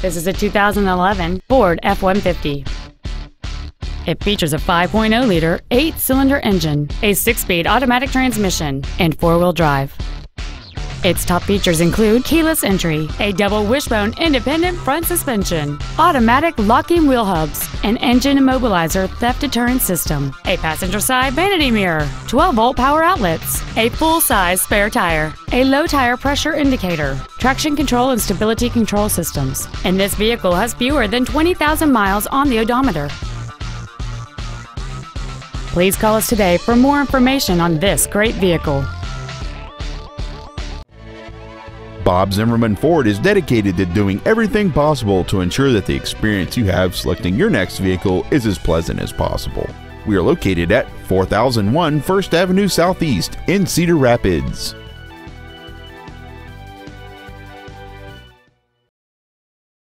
This is a 2011 Ford F-150. It features a 5.0-liter, eight-cylinder engine, a six-speed automatic transmission, and four-wheel drive. Its top features include keyless entry, a double wishbone independent front suspension, automatic locking wheel hubs, an engine immobilizer theft deterrent system, a passenger side vanity mirror, 12 volt power outlets, a full size spare tire, a low tire pressure indicator, traction control and stability control systems, and this vehicle has fewer than 20,000 miles on the odometer. Please call us today for more information on this great vehicle. Bob Zimmerman Ford is dedicated to doing everything possible to ensure that the experience you have selecting your next vehicle is as pleasant as possible. We are located at 4001 First Avenue Southeast in Cedar Rapids.